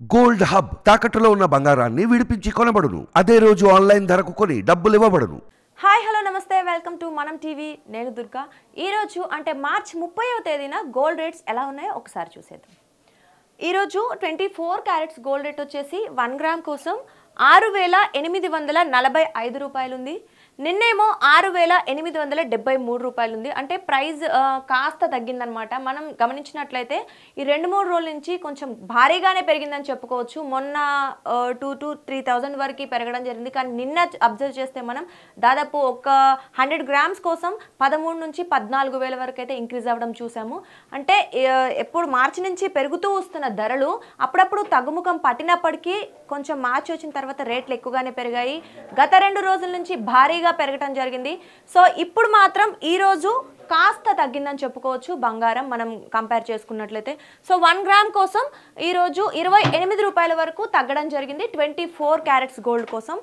Gold hub తాకట్టులో ఉన్న బంగారాన్ని విడిపించి కొనబడును. అదే రోజు ఆన్లైన్ ధరకు కొని డబ్బులు ఇవ్వబడును. హాయ్ హలో నమస్తే. Welcome to Manam TV. నేను దుర్గా. ఈరోజు అంటే మార్చ్ ముప్పైవ తేదీన గోల్డ్ రేట్స్ ఎలా ఉన్నాయో ఒకసారి చూసేద్దాం. ఈరోజు twenty four carats gold rate వచ్చేసి వన్ గ్రామ్ కోసం ఆరు వేల ఎనిమిది వందల నలభై ఐదు రూపాయలు ఉంది నిన్నేమో ఆరు వేల ఎనిమిది వందల డెబ్బై మూడు రూపాయలు ఉంది. అంటే ప్రైస్ కాస్త తగ్గిందనమాట మనం గమనించినట్లయితే ఈ రెండు మూడు రోజుల నుంచి కొంచెం భారీగానే పెరిగిందని చెప్పుకోవచ్చు. మొన్న టూ టు త్రీ థౌజండ్ వరకు పెరగడం జరిగింది. కానీ నిన్న అబ్జర్వ్ చేస్తే మనం దాదాపు ఒక హండ్రెడ్ గ్రామ్స్ కోసం పదమూడు నుంచి పద్నాలుగు వేల వరకు అయితే ఇంక్రీజ్ అవ్వడం చూసాము. అంటే ఎప్పుడు మార్చి నుంచి పెరుగుతూ వస్తున్న ధరలు అప్పుడప్పుడు తగ్గుముఖం పట్టినప్పటికీ కొంచెం మార్చి వచ్చిన తర్వాత రేట్లు ఎక్కువగానే పెరిగాయి. గత రెండు రోజుల నుంచి భారీగా పెరగటం జరిగింది. సో ఇప్పుడు మాత్రం ఈ రోజు కాస్త తగ్గిందని చెప్పుకోవచ్చు. బంగారం మనం కంపేర్ చేసుకున్నట్లయితే. సో వన్ గ్రామ్ కోసం ఈరోజు ఇరవై ఎనిమిది రూపాయల వరకు తగ్గడం జరిగింది. ట్వంటీ ఫోర్ క్యారెట్స్ గోల్డ్ కోసం.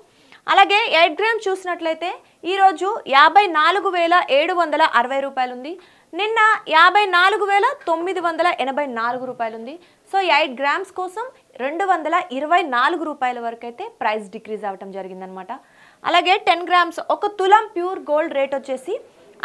అలాగే ఎయిట్ గ్రామ్ చూసినట్లయితే ఈరోజు యాభై నాలుగు వేల ఏడు వందల అరవై రూపాయలు ఉంది నిన్న యాభై నాలుగు వేల తొమ్మిది వందల ఎనభై నాలుగు రూపాయలు ఉంది సో ఎయిట్ గ్రామ్స్ కోసం రెండు వందల ఇరవై నాలుగు రూపాయల వరకు అయితే ప్రైస్ డిక్రీజ్ అవ్వటం జరిగిందనమాట అలాగే టెన్ గ్రామ్స్ ఒక తులం ప్యూర్ గోల్డ్ రేట్ వచ్చేసి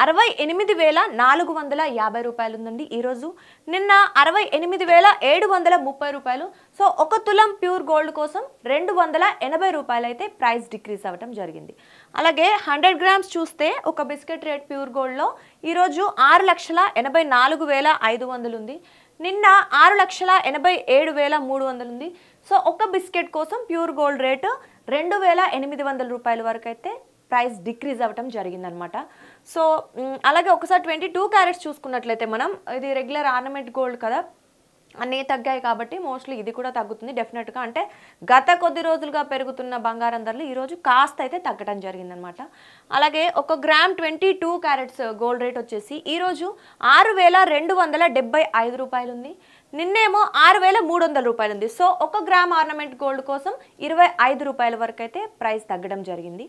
అరవై ఎనిమిది వేల నాలుగు వందల యాభై రూపాయలు ఉందండి ఈరోజు. నిన్న అరవై ఎనిమిది వేల ఏడు వందల ముప్పై రూపాయలు. సో ఒక తులం ప్యూర్ గోల్డ్ కోసం రెండు వందల ఎనభై రూపాయలు అయితే ప్రైస్ డిక్రీజ్ అవ్వడం జరిగింది. అలాగే హండ్రెడ్ గ్రామ్స్ చూస్తే ఒక బిస్కెట్ రేట్ ప్యూర్ గోల్డ్లో ఈరోజు ఆరు లక్షల ఎనభై నాలుగు వేల ఐదు వందలు ఉంది నిన్న ఆరు లక్షల ఎనభై ఏడు వేల మూడు వందలు ఉంది. సో ఒక బిస్కెట్ కోసం ప్యూర్ గోల్డ్ రేటు రెండు వేల ఎనిమిది వందల రూపాయల వరకు అయితే ప్రైస్ డిక్రీజ్ అవ్వటం జరిగిందనమాట సో అలాగే ఒకసారి ట్వంటీ టూ క్యారెట్స్ చూసుకున్నట్లయితే మనం ఇది రెగ్యులర్ ఆర్నమెంట్ గోల్డ్ కదా అన్నీ తగ్గాయి కాబట్టి మోస్ట్లీ ఇది కూడా తగ్గుతుంది డెఫినెట్గా. అంటే గత కొద్ది రోజులుగా పెరుగుతున్న బంగారం ధరలు ఈరోజు కాస్త అయితే తగ్గడం జరిగిందనమాట. అలాగే ఒక gram twenty two carats gold rate వచ్చేసి ఈరోజు ఆరు వేల రెండు వందల డెబ్బై ఐదు రూపాయలు ఉంది నిన్నేమో ఆరు వేల మూడు వందల రూపాయలు ఉంది సో ఒక గ్రామ్ ఆర్నమెంట్ గోల్డ్ కోసం ఇరవై ఐదు రూపాయల వరకు అయితే ప్రైస్ తగ్గడం జరిగింది.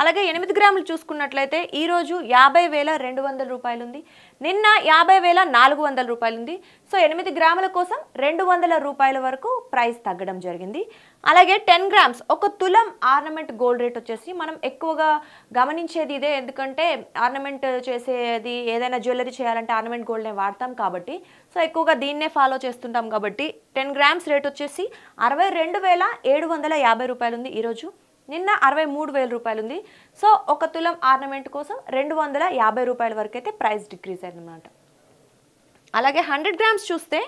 అలాగే ఎనిమిది గ్రాములు చూసుకున్నట్లయితే ఈరోజు యాభై వేల రెండు వందల రూపాయలు ఉంది నిన్న యాభై వేల నాలుగు వందల రూపాయలు ఉంది సో ఎనిమిది గ్రాముల కోసం రెండు వందల రూపాయల వరకు ప్రైస్ తగ్గడం జరిగింది. అలాగే టెన్ గ్రామ్స్ ఒక తులం ఆర్నమెంట్ గోల్డ్ రేట్ వచ్చేసి మనం ఎక్కువగా గమనించేది ఇదే. ఎందుకంటే ఆర్నమెంట్ చేసేది ఏదైనా జ్యువెలరీ చేయాలంటే ఆర్నమెంట్ గోల్డ్నే వాడతాం కాబట్టి. సో ఎక్కువగా దీన్నే ఫాలో చేస్తుంటాం కాబట్టి టెన్ గ్రామ్స్ రేట్ వచ్చేసి అరవై రెండు వేల ఏడు వందల యాభై రూపాయలు ఉంది ఈరోజు. నిన్న అరవై మూడు వేల రూపాయలు ఉంది సో ఒక తులం ఆర్నమెంట్ కోసం రెండు వందల యాభై రూపాయల వరకు అయితే ప్రైస్ డిక్రీజ్ అయిందన్నమాట. అలాగే హండ్రెడ్ గ్రామ్స్ చూస్తే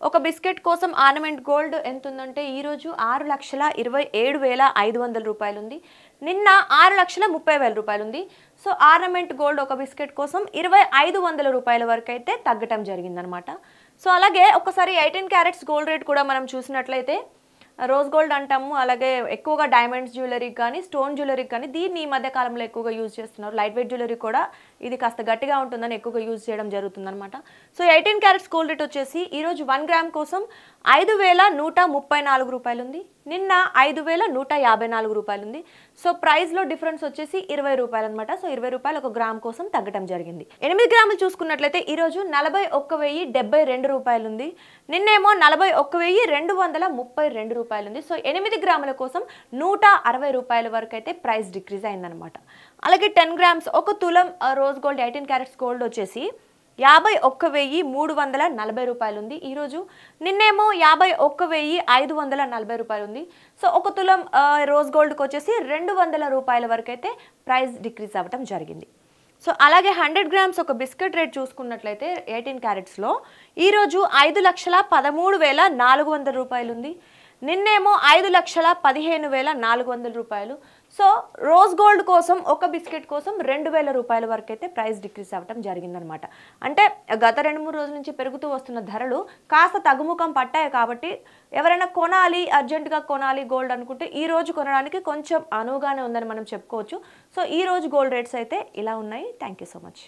ఒక బిస్కెట్ కోసం ఆర్నమెంట్ గోల్డ్ ఎంత ఉందంటే ఈరోజు ఆరు లక్షల ఇరవై ఏడు వేల ఐదు వందల రూపాయలు ఉంది నిన్న ఆరు లక్షల ముప్పై వేల రూపాయలు ఉంది సో ఆర్నమెంట్ గోల్డ్ ఒక బిస్కెట్ కోసం ఇరవై ఐదు వందల రూపాయల వరకు అయితే తగ్గటం జరిగిందనమాట సో అలాగే ఒకసారి ఎయిటీన్ క్యారెట్స్ గోల్డ్ రేట్ కూడా మనం చూసినట్లయితే రోజ్ గోల్డ్ అంటాము అలాగే ఎక్కువగా డైమండ్స్ జ్యువెలరీకి కానీ స్టోన్ జ్యువెలరీకి కానీ దీన్ని ఈ మధ్య కాలంలో ఎక్కువగా యూజ్ చేస్తున్నారు. లైట్ వెయిట్ జ్యువెలరీ కూడా ఇది కాస్త గట్టిగా ఉంటుందని ఎక్కువగా యూజ్ చేయడం జరుగుతుందన్నమాట. So eighteen carats gold rate వచ్చేసి ఈరోజు వన్ గ్రామ్ కోసం ఐదు వేల నూట ముప్పై నాలుగు రూపాయలు ఉంది నిన్న ఐదు వేల నూట యాభై నాలుగు రూపాయలు ఉంది. సో ప్రైస్లో డిఫరెన్స్ వచ్చేసి ఇరవై రూపాయలు అనమాట సో ఇరవై రూపాయలు ఒక గ్రామ్ కోసం తగ్గడం జరిగింది. ఎనిమిది గ్రాములు చూసుకున్నట్లయితే ఈరోజు నలభై ఒక్క వెయ్యి డెబ్బై రెండు రూపాయలు ఉంది. నిన్నేమో నలభై ఒక్క వెయ్యి రెండు వందల ముప్పై రెండు రూపాయలు ఉంది. సో ఎనిమిది గ్రాముల కోసం నూట అరవై రూపాయల వరకు అయితే ప్రైస్ డిక్రీజ్ అయిందనమాట అలాగే టెన్ గ్రామ్స్ ఒక తులం rose gold eighteen carats gold వచ్చేసి యాభై ఒక్క వెయ్యి మూడు వందల నలభై రూపాయలు ఉంది ఈరోజు నిన్నేమో యాభై ఒక్క వెయ్యి ఐదు వందల నలభై రూపాయలు ఉంది సో ఒక తులం రోజ్ గోల్డ్కి వచ్చేసి రెండు వందల రూపాయల వరకు అయితే ప్రైస్ డిక్రీజ్ అవ్వటం జరిగింది. సో అలాగే హండ్రెడ్ గ్రామ్స్ ఒక బిస్కెట్ రేట్ చూసుకున్నట్లయితే ఎయిటీన్ క్యారెట్స్లో ఈరోజు ఐదు లక్షల పదమూడు వేల నాలుగు వందల రూపాయలు ఉంది నిన్నేమో ఐదు లక్షల పదిహేను వేల నాలుగు వందల రూపాయలు. సో రోజ్ గోల్డ్ కోసం ఒక బిస్కెట్ కోసం రెండు వేల రూపాయల వరకు అయితే ప్రైస్ డిక్రీస్ అవ్వటం జరిగిందనమాట అంటే గత రెండు మూడు రోజుల నుంచి పెరుగుతూ వస్తున్న ధరలు కాస్త తగ్గుముఖం పట్టాయి కాబట్టి ఎవరైనా కొనాలి అర్జెంటుగా కొనాలి గోల్డ్ అనుకుంటే ఈ రోజు కొనడానికి కొంచెం అనువుగానే ఉందని మనం చెప్పుకోవచ్చు. సో ఈ రోజు గోల్డ్ రేట్స్ అయితే ఇలా ఉన్నాయి. Thank you so much